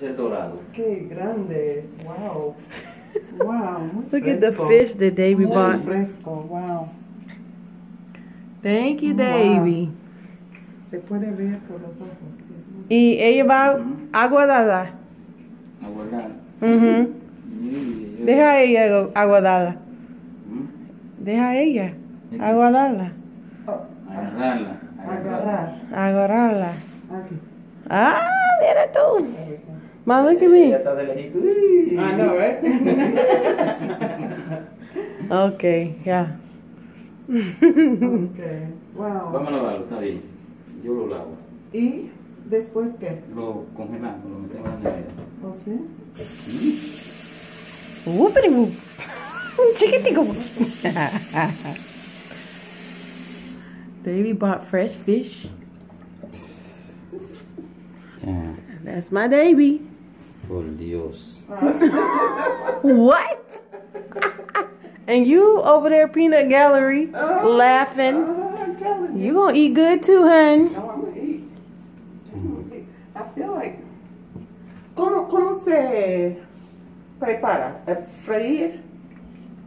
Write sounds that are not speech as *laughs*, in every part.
ser. Que grande! Wow! Wow! *laughs* Muito Look fresco. at the fish that Davey muito bought. fresco! Wow! Thank you. Davey. Você pode ver por os ojos. É e ele vai uhum. aguardar. Aguardar. Uhum. E... Deja ella aguardarla. Uhum. Deja ella aguardarla. Oh. Agarrarla. Agarrar. Agarrarla. Agarrarla. Aqui. Ah, mira tú. A. Ma, look at me. está de lejito. Uy. I know, right? Okay, ya. okay. Wow. Vamos a lavarlo, está bien. Yo lo lavo. ¿Y después qué? Lo congelamos, lo metemos en la nevera. ¿O sí? ¿Mm? Whoopity whoop. Chiquitico. *laughs* Davy bought fresh fish. Ya, That's my baby. Por Dios. *laughs* What? *laughs* and you over there, peanut gallery, uh-huh. laughing. Oh, I'm telling you. You gonna eat good too, hun. No, I'm gonna eat. I feel like. ¿Cómo, cómo se prepara? ¿Freír?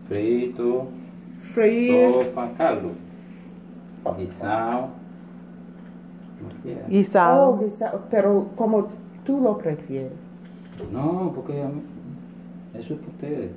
Frito, Freír. sopa, caldo. Guisado. Como quiera. Oh, Guisado. guisado, pero como tú lo prefieres. No, porque eso es para ustedes.